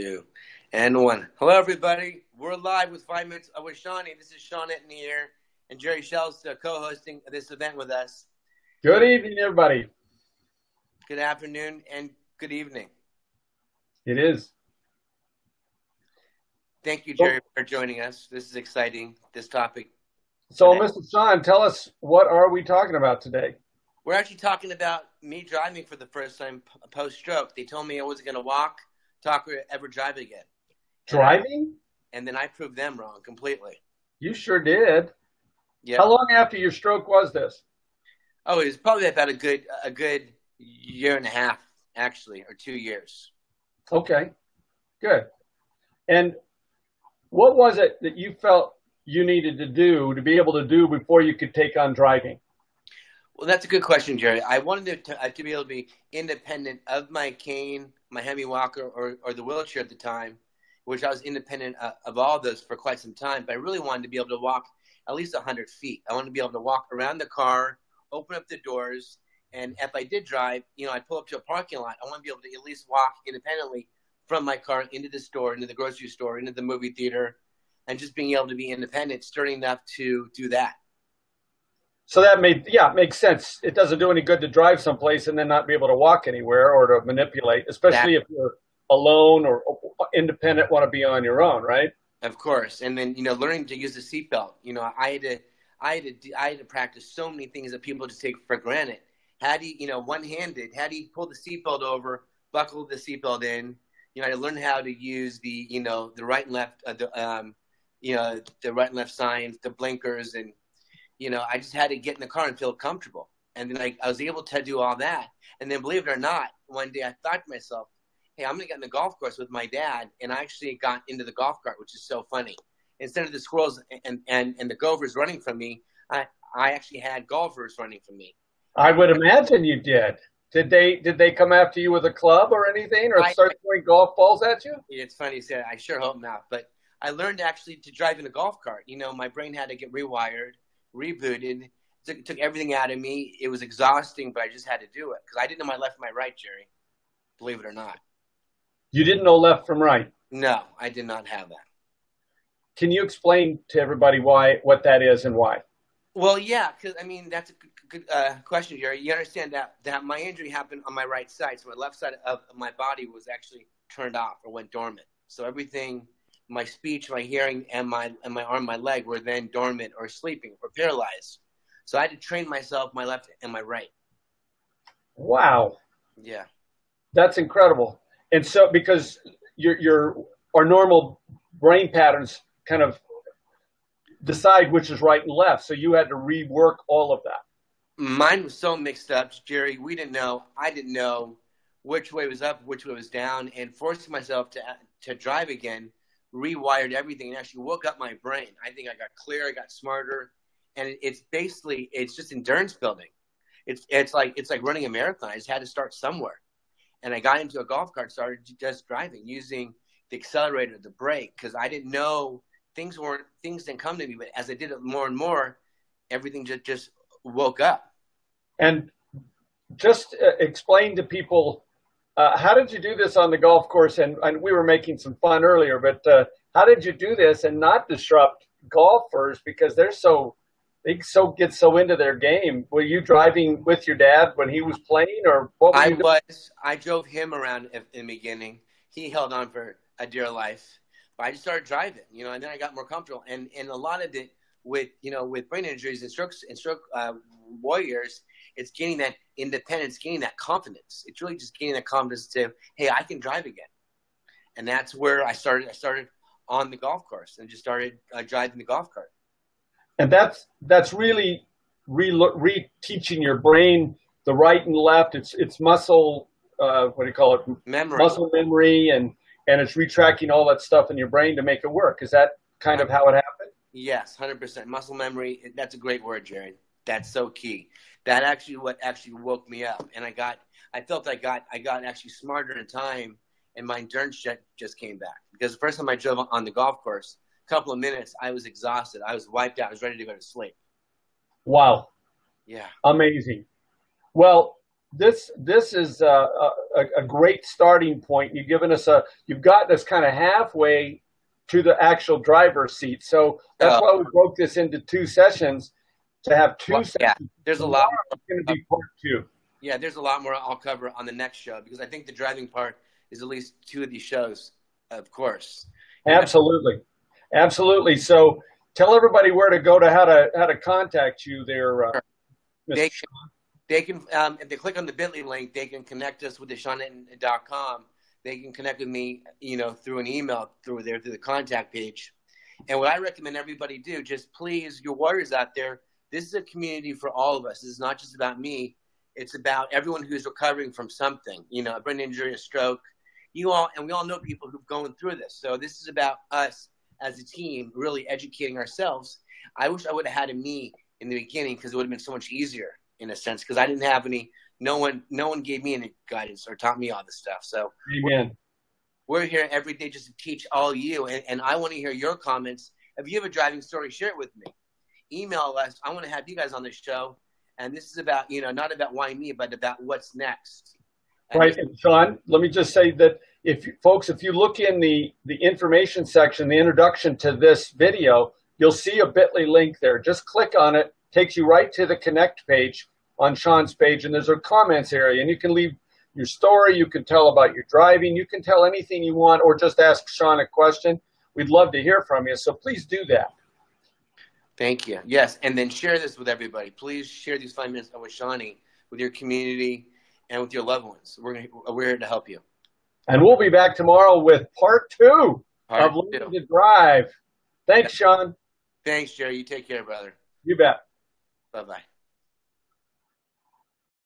Two and one. Hello, everybody. We're live with Five Minutes with Seany. This is Sean in here, and Jerry Schell's uh, co-hosting this event with us. Good evening, everybody. Good afternoon and good evening. It is. Thank you, Jerry, for joining us. This is exciting. This topic. So, Mr. Sean, tell us what are we talking about today? We're actually talking about me driving for the first time post-stroke. They told me I wasn't going to walk, talk, ever drive again. Driving? And then I proved them wrong completely. You sure did. Yeah. How long after your stroke was this? Oh, it was probably about a good a good year and a half, actually, or two years. Okay, good. And what was it that you felt you needed to do to be able to do before you could take on driving? Well, that's a good question, Jerry. I wanted to, uh, to be able to be independent of my cane, my Hemi walker, or, or the wheelchair at the time, which I was independent of, uh, of all those for quite some time. But I really wanted to be able to walk at least 100 feet. I wanted to be able to walk around the car, open up the doors, and if I did drive, you know, I'd pull up to a parking lot. I want to be able to at least walk independently from my car into the store, into the grocery store, into the movie theater, and just being able to be independent, sturdy enough to do that. So that made yeah, it makes sense. It doesn't do any good to drive someplace and then not be able to walk anywhere or to manipulate, especially if you're alone or independent, want to be on your own, right? Of course, and then you know, learning to use the seatbelt. You know, I had to, I had to, I had to practice so many things that people just take for granted. How do you, you know, one-handed? How do you pull the seatbelt over, buckle the seatbelt in? You know, I learned how to use the, you know, the right and left, uh, the, um, you know, the right and left signs, the blinkers, and you know, I just had to get in the car and feel comfortable. And then I, I was able to do all that. And then, believe it or not, one day I thought to myself, hey, I'm going to get in the golf course with my dad. And I actually got into the golf cart, which is so funny. Instead of the squirrels and, and, and the gophers running from me, I, I actually had golfers running from me. I would imagine you did. Did they did they come after you with a club or anything, or I, start throwing golf balls at you? It's funny you said. I sure hope not. But I learned actually to drive in a golf cart. You know, my brain had to get rewired rebooted, took, took everything out of me. It was exhausting, but I just had to do it because I didn't know my left from my right, Jerry. Believe it or not. You didn't know left from right. No, I did not have that. Can you explain to everybody why what that is and why? Well, yeah, because I mean that's a good, good uh, question, Jerry. You understand that that my injury happened on my right side, so my left side of my body was actually turned off or went dormant. So everything my speech, my hearing, and my and my arm, my leg were then dormant or sleeping or paralyzed. So I had to train myself, my left and my right. Wow. Yeah. That's incredible. And so because your your our normal brain patterns kind of decide which is right and left, so you had to rework all of that. Mine was so mixed up, Jerry. We didn't know. I didn't know which way was up, which way was down, and forcing myself to to drive again rewired everything and actually woke up my brain. I think I got clear, I got smarter, and it's basically it's just endurance building. It's it's like it's like running a marathon. I just had to start somewhere, and I got into a golf cart, started just driving using the accelerator, the brake, because I didn't know things weren't things didn't come to me. But as I did it more and more, everything just just woke up. And just uh, explain to people uh, how did you do this on the golf course? And, and we were making some fun earlier, but uh, how did you do this and not disrupt golfers because they're so they so get so into their game? Were you driving with your dad when he was playing, or what? I was. I drove him around in the beginning. He held on for a dear life, but I just started driving, you know, and then I got more comfortable. And and a lot of it with you know with brain injuries and strokes and stroke uh, warriors it's gaining that independence, gaining that confidence. It's really just gaining that confidence to, hey, I can drive again. And that's where I started. I started on the golf course and just started uh, driving the golf cart. And that's that's really re, re teaching your brain the right and left. It's it's muscle. Uh, what do you call it? Memory. Muscle memory, and and it's retracting all that stuff in your brain to make it work. Is that kind of how it happened? Yes, hundred percent. Muscle memory. That's a great word, Jerry. That's so key. That actually what actually woke me up, and I got I felt I got I got actually smarter in time, and my endurance jet just came back because the first time I drove on the golf course, a couple of minutes, I was exhausted, I was wiped out, I was ready to go to sleep. Wow. Yeah. Amazing. Well, this this is a, a, a, great starting point. You've given us a you've gotten us kind of halfway to the actual driver's seat. So that's uh, why we broke this into two sessions to have two well, sessions. Yeah, there's a lot. It's Going to be part two. Yeah, there's a lot more I'll cover on the next show because I think the driving part is at least two of these shows, of course. Absolutely, absolutely. So tell everybody where to go to how to how to contact you there. Uh, they, can, they can um, if they click on the Bitly link, they can connect us with the SeanEntin.com. They can connect with me, you know, through an email through there through the contact page. And what I recommend everybody do, just please, your warriors out there, this is a community for all of us. This is not just about me. It's about everyone who's recovering from something, you know, a brain injury, a stroke. You all, and we all know people who've gone through this. So this is about us as a team really educating ourselves. I wish I would have had a me in the beginning because it would have been so much easier in a sense because I didn't have any. No one, no one gave me any guidance or taught me all this stuff. So, amen. We're, we're here every day just to teach all you, and, and I want to hear your comments. If you have a driving story, share it with me. Email us. I want to have you guys on the show, and this is about you know not about why me, but about what's next. And right, and Sean. Let me just say that if you, folks, if you look in the the information section, the introduction to this video, you'll see a Bitly link there. Just click on it, takes you right to the Connect page on Sean's page, and there's a comments area, and you can leave your story, you can tell about your driving, you can tell anything you want, or just ask Sean a question. We'd love to hear from you, so please do that. Thank you. Yes, and then share this with everybody. Please share these five minutes with Seany, with your community, and with your loved ones. We're gonna, we're here to help you. And we'll be back tomorrow with part two part of Learning to Drive. Thanks, Sean. Thanks, Jerry. You take care, brother. You bet. Bye bye.